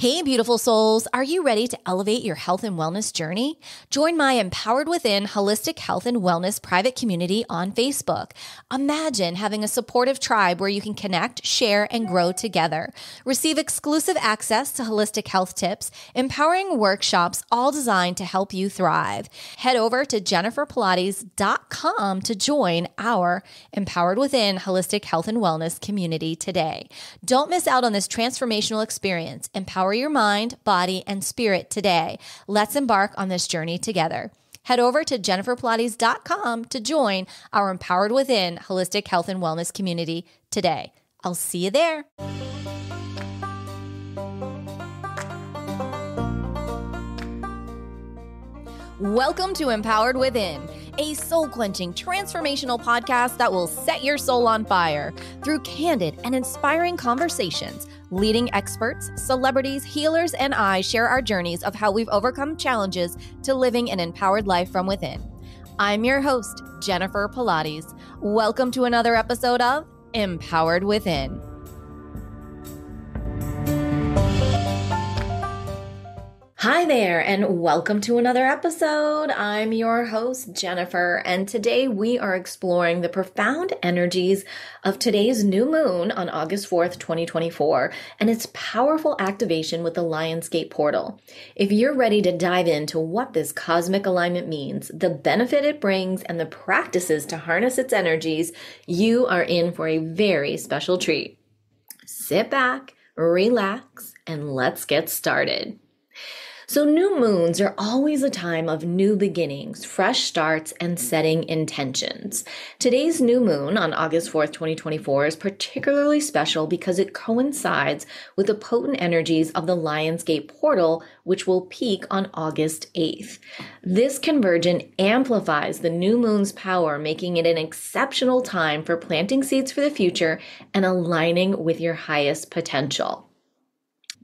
Hey, beautiful souls. Are you ready to elevate your health and wellness journey? Join my Empowered Within Holistic Health and Wellness private community on Facebook. Imagine having a supportive tribe where you can connect, share, and grow together. Receive exclusive access to holistic health tips, empowering workshops, all designed to help you thrive. Head over to jenniferpilates.com to join our Empowered Within Holistic Health and Wellness community today. Don't miss out on this transformational experience. Empower your mind, body, and spirit today. Let's embark on this journey together. Head over to jenniferpilates.com to join our Empowered Within Holistic Health and Wellness community today. I'll see you there. Welcome to Empowered Within, a soul quenching, transformational podcast that will set your soul on fire through candid and inspiring conversations Leading experts, celebrities, healers, and I share our journeys of how we've overcome challenges to living an empowered life from within. I'm your host, Jennifer Pilates. Welcome to another episode of Empowered Within. Hi there, and welcome to another episode. I'm your host, Jennifer, and today we are exploring the profound energies of today's new moon on August 4th, 2024, and its powerful activation with the Lionsgate portal. If you're ready to dive into what this cosmic alignment means, the benefit it brings, and the practices to harness its energies, you are in for a very special treat. Sit back, relax, and let's get started. So, new moons are always a time of new beginnings, fresh starts, and setting intentions. Today's new moon on August 4th, 2024 is particularly special because it coincides with the potent energies of the Lionsgate portal, which will peak on August 8th. This convergence amplifies the new moon's power, making it an exceptional time for planting seeds for the future and aligning with your highest potential.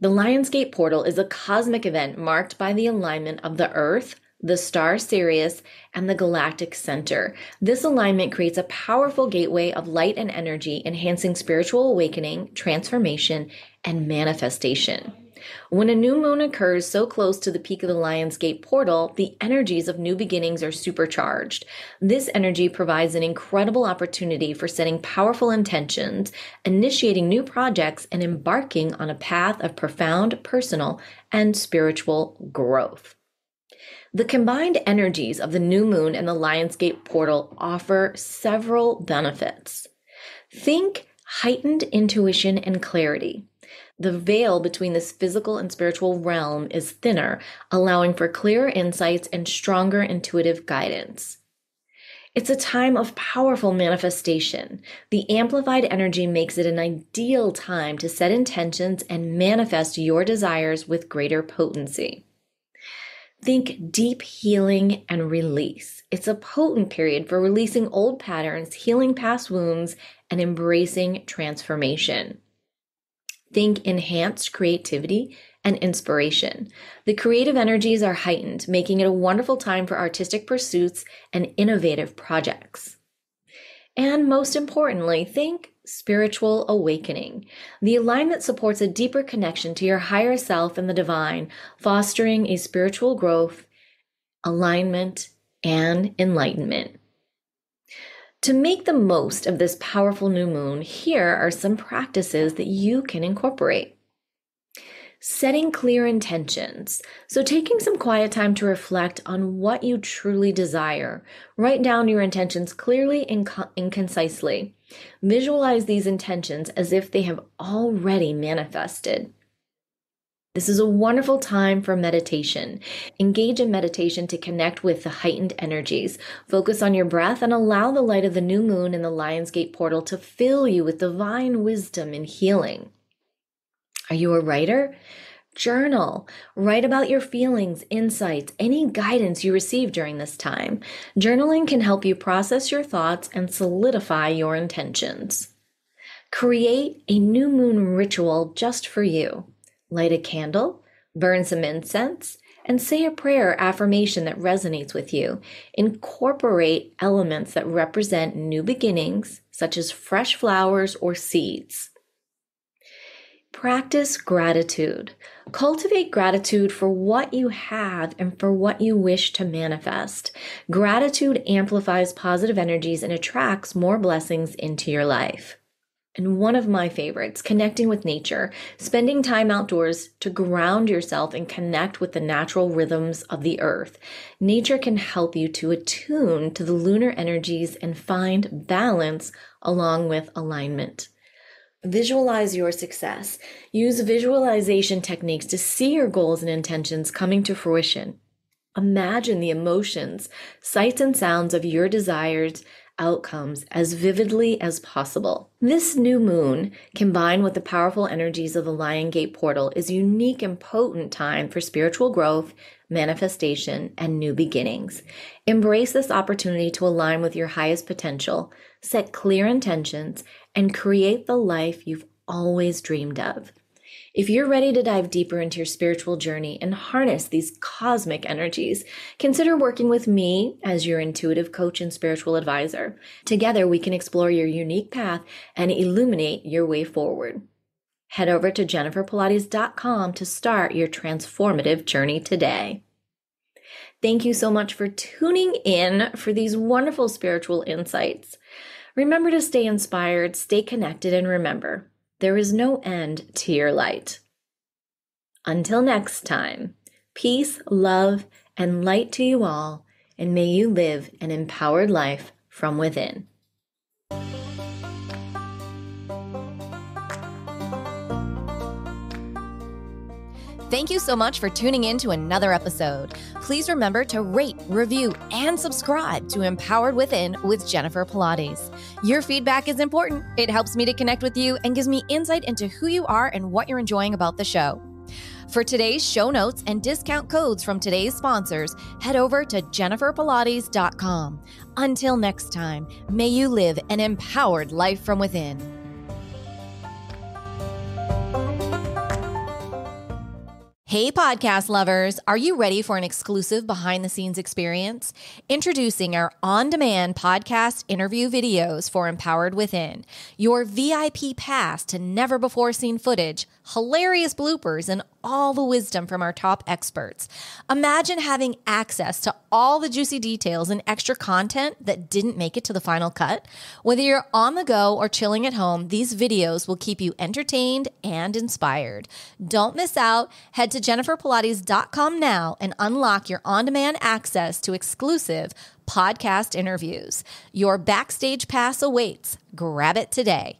The Lionsgate portal is a cosmic event marked by the alignment of the Earth, the star Sirius, and the galactic center. This alignment creates a powerful gateway of light and energy, enhancing spiritual awakening, transformation, and manifestation. When a new moon occurs so close to the peak of the Lionsgate portal, the energies of new beginnings are supercharged. This energy provides an incredible opportunity for setting powerful intentions, initiating new projects, and embarking on a path of profound personal and spiritual growth. The combined energies of the new moon and the Lionsgate portal offer several benefits. Think heightened intuition and clarity. The veil between this physical and spiritual realm is thinner, allowing for clearer insights and stronger intuitive guidance. It's a time of powerful manifestation. The amplified energy makes it an ideal time to set intentions and manifest your desires with greater potency. Think deep healing and release. It's a potent period for releasing old patterns, healing past wounds, and embracing transformation. Think enhanced creativity and inspiration. The creative energies are heightened, making it a wonderful time for artistic pursuits and innovative projects. And most importantly, think spiritual awakening. The alignment supports a deeper connection to your higher self and the divine, fostering a spiritual growth, alignment, and enlightenment. To make the most of this powerful new moon, here are some practices that you can incorporate. Setting clear intentions. So, taking some quiet time to reflect on what you truly desire. Write down your intentions clearly and, co- and concisely. Visualize these intentions as if they have already manifested. This is a wonderful time for meditation. Engage in meditation to connect with the heightened energies. Focus on your breath and allow the light of the new moon in the Lionsgate portal to fill you with divine wisdom and healing. Are you a writer? Journal. Write about your feelings, insights, any guidance you receive during this time. Journaling can help you process your thoughts and solidify your intentions. Create a new moon ritual just for you light a candle, burn some incense, and say a prayer or affirmation that resonates with you. Incorporate elements that represent new beginnings, such as fresh flowers or seeds. Practice gratitude. Cultivate gratitude for what you have and for what you wish to manifest. Gratitude amplifies positive energies and attracts more blessings into your life. And one of my favorites, connecting with nature, spending time outdoors to ground yourself and connect with the natural rhythms of the earth. Nature can help you to attune to the lunar energies and find balance along with alignment. Visualize your success. Use visualization techniques to see your goals and intentions coming to fruition. Imagine the emotions, sights, and sounds of your desires outcomes as vividly as possible. This new moon, combined with the powerful energies of the Lion Gate portal, is a unique and potent time for spiritual growth, manifestation, and new beginnings. Embrace this opportunity to align with your highest potential, set clear intentions, and create the life you've always dreamed of. If you're ready to dive deeper into your spiritual journey and harness these cosmic energies, consider working with me as your intuitive coach and spiritual advisor. Together, we can explore your unique path and illuminate your way forward. Head over to jenniferpilates.com to start your transformative journey today. Thank you so much for tuning in for these wonderful spiritual insights. Remember to stay inspired, stay connected, and remember there is no end to your light. Until next time, peace, love, and light to you all, and may you live an empowered life from within. Thank you so much for tuning in to another episode. Please remember to rate, review, and subscribe to Empowered Within with Jennifer Pilates. Your feedback is important. It helps me to connect with you and gives me insight into who you are and what you're enjoying about the show. For today's show notes and discount codes from today's sponsors, head over to jenniferpilates.com. Until next time, may you live an empowered life from within. Hey, podcast lovers, are you ready for an exclusive behind the scenes experience? Introducing our on demand podcast interview videos for Empowered Within, your VIP pass to never before seen footage, hilarious bloopers, and all the wisdom from our top experts. Imagine having access to all the juicy details and extra content that didn't make it to the final cut. Whether you're on the go or chilling at home, these videos will keep you entertained and inspired. Don't miss out. Head to jenniferpilates.com now and unlock your on demand access to exclusive podcast interviews. Your backstage pass awaits. Grab it today.